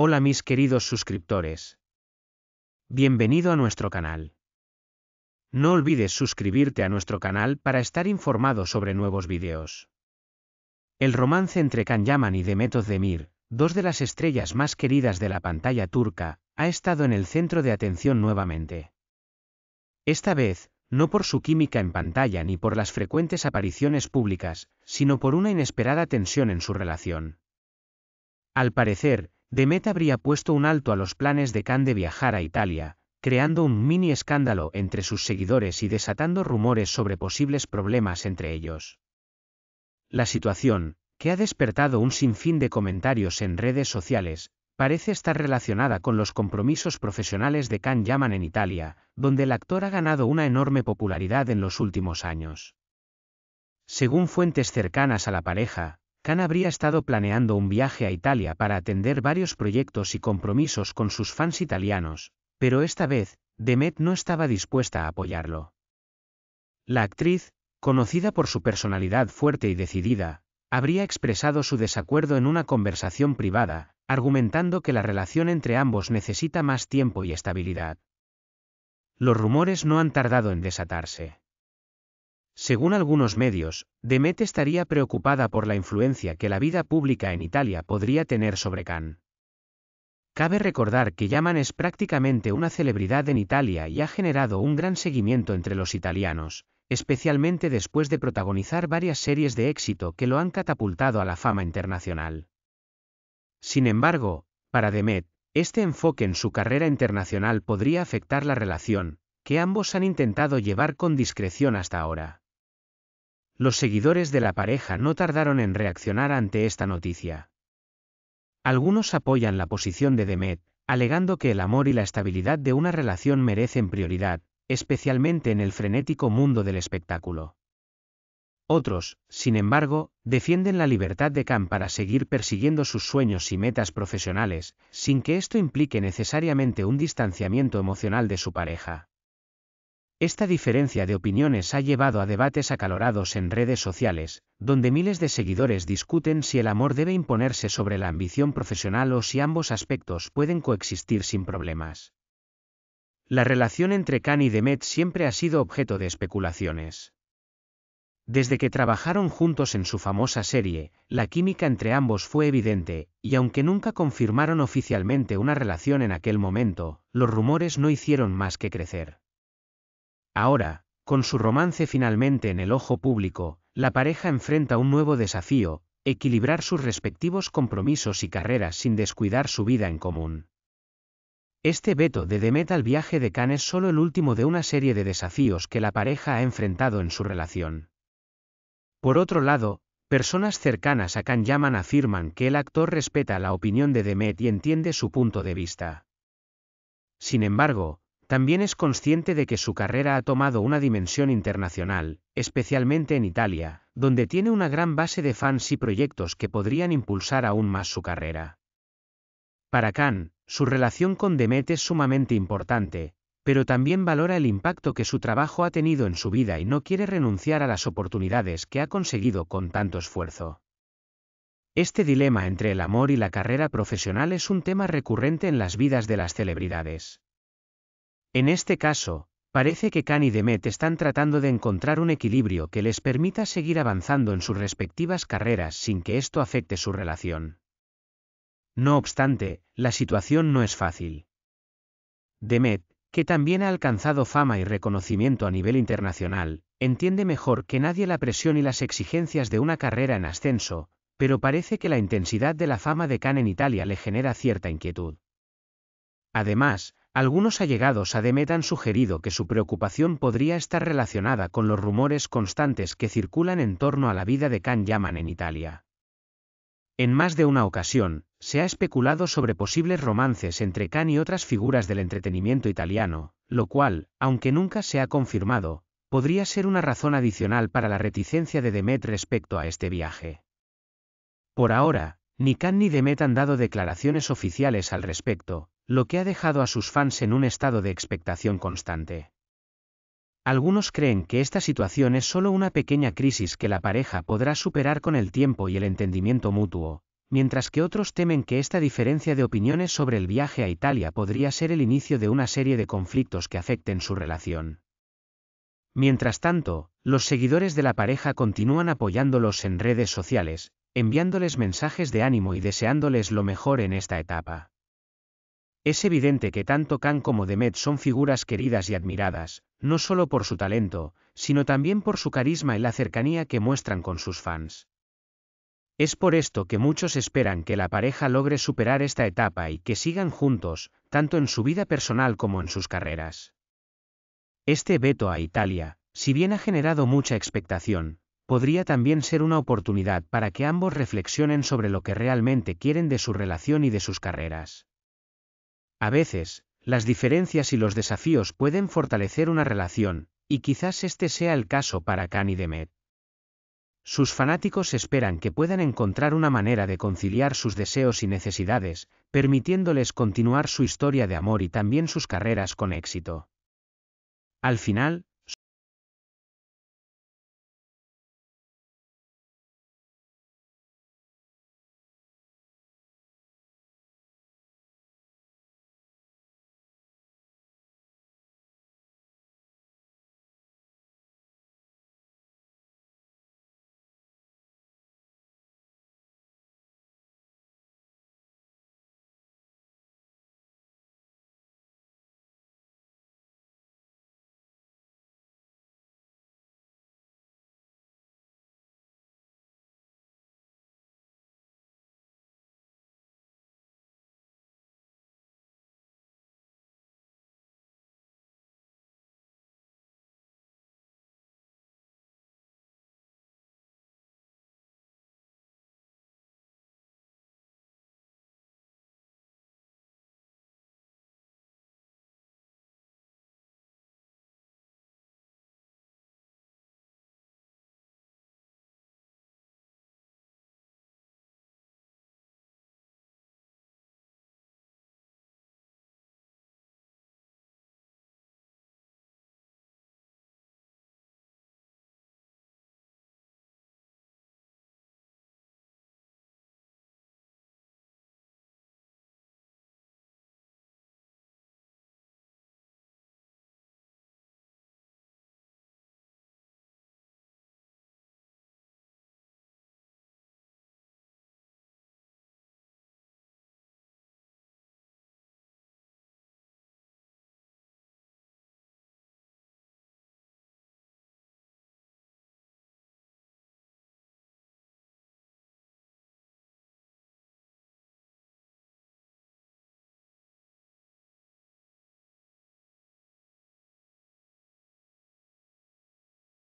Hola mis queridos suscriptores. Bienvenido a nuestro canal. No olvides suscribirte a nuestro canal para estar informado sobre nuevos videos. El romance entre Can Yaman y Demet Özdemir, dos de las estrellas más queridas de la pantalla turca, ha estado en el centro de atención nuevamente. Esta vez, no por su química en pantalla ni por las frecuentes apariciones públicas, sino por una inesperada tensión en su relación. Al parecer, Demet habría puesto un alto a los planes de Khan de viajar a Italia, creando un mini escándalo entre sus seguidores y desatando rumores sobre posibles problemas entre ellos. La situación, que ha despertado un sinfín de comentarios en redes sociales, parece estar relacionada con los compromisos profesionales de Khan Yaman en Italia, donde el actor ha ganado una enorme popularidad en los últimos años. Según fuentes cercanas a la pareja, Khan habría estado planeando un viaje a Italia para atender varios proyectos y compromisos con sus fans italianos, pero esta vez, Demet no estaba dispuesta a apoyarlo. La actriz, conocida por su personalidad fuerte y decidida, habría expresado su desacuerdo en una conversación privada, argumentando que la relación entre ambos necesita más tiempo y estabilidad. Los rumores no han tardado en desatarse. Según algunos medios, Demet estaría preocupada por la influencia que la vida pública en Italia podría tener sobre Khan. Cabe recordar que Yaman es prácticamente una celebridad en Italia y ha generado un gran seguimiento entre los italianos, especialmente después de protagonizar varias series de éxito que lo han catapultado a la fama internacional. Sin embargo, para Demet, este enfoque en su carrera internacional podría afectar la relación, que ambos han intentado llevar con discreción hasta ahora. Los seguidores de la pareja no tardaron en reaccionar ante esta noticia. Algunos apoyan la posición de Demet, alegando que el amor y la estabilidad de una relación merecen prioridad, especialmente en el frenético mundo del espectáculo. Otros, sin embargo, defienden la libertad de Khan para seguir persiguiendo sus sueños y metas profesionales, sin que esto implique necesariamente un distanciamiento emocional de su pareja. Esta diferencia de opiniones ha llevado a debates acalorados en redes sociales, donde miles de seguidores discuten si el amor debe imponerse sobre la ambición profesional o si ambos aspectos pueden coexistir sin problemas. La relación entre Khan y Demet siempre ha sido objeto de especulaciones. Desde que trabajaron juntos en su famosa serie, la química entre ambos fue evidente, y aunque nunca confirmaron oficialmente una relación en aquel momento, los rumores no hicieron más que crecer. Ahora, con su romance finalmente en el ojo público, la pareja enfrenta un nuevo desafío, equilibrar sus respectivos compromisos y carreras sin descuidar su vida en común. Este veto de Demet al viaje de Cannes es solo el último de una serie de desafíos que la pareja ha enfrentado en su relación. Por otro lado, personas cercanas a Khan Yaman afirman que el actor respeta la opinión de Demet y entiende su punto de vista. Sin embargo, también es consciente de que su carrera ha tomado una dimensión internacional, especialmente en Italia, donde tiene una gran base de fans y proyectos que podrían impulsar aún más su carrera. Para Khan, su relación con Demet es sumamente importante, pero también valora el impacto que su trabajo ha tenido en su vida y no quiere renunciar a las oportunidades que ha conseguido con tanto esfuerzo. Este dilema entre el amor y la carrera profesional es un tema recurrente en las vidas de las celebridades. En este caso, parece que Khan y Demet están tratando de encontrar un equilibrio que les permita seguir avanzando en sus respectivas carreras sin que esto afecte su relación. No obstante, la situación no es fácil. Demet, que también ha alcanzado fama y reconocimiento a nivel internacional, entiende mejor que nadie la presión y las exigencias de una carrera en ascenso, pero parece que la intensidad de la fama de Khan en Italia le genera cierta inquietud. Además, algunos allegados a Demet han sugerido que su preocupación podría estar relacionada con los rumores constantes que circulan en torno a la vida de Khan Yaman en Italia. En más de una ocasión, se ha especulado sobre posibles romances entre Khan y otras figuras del entretenimiento italiano, lo cual, aunque nunca se ha confirmado, podría ser una razón adicional para la reticencia de Demet respecto a este viaje. Por ahora, ni Khan ni Demet han dado declaraciones oficiales al respecto, lo que ha dejado a sus fans en un estado de expectación constante. Algunos creen que esta situación es solo una pequeña crisis que la pareja podrá superar con el tiempo y el entendimiento mutuo, mientras que otros temen que esta diferencia de opiniones sobre el viaje a Italia podría ser el inicio de una serie de conflictos que afecten su relación. Mientras tanto, los seguidores de la pareja continúan apoyándolos en redes sociales, enviándoles mensajes de ánimo y deseándoles lo mejor en esta etapa. Es evidente que tanto Khan como Demet son figuras queridas y admiradas, no solo por su talento, sino también por su carisma y la cercanía que muestran con sus fans. Es por esto que muchos esperan que la pareja logre superar esta etapa y que sigan juntos, tanto en su vida personal como en sus carreras. Este veto a Italia, si bien ha generado mucha expectación, podría también ser una oportunidad para que ambos reflexionen sobre lo que realmente quieren de su relación y de sus carreras. A veces, las diferencias y los desafíos pueden fortalecer una relación, y quizás este sea el caso para Khan y Demet. Sus fanáticos esperan que puedan encontrar una manera de conciliar sus deseos y necesidades, permitiéndoles continuar su historia de amor y también sus carreras con éxito. Al final,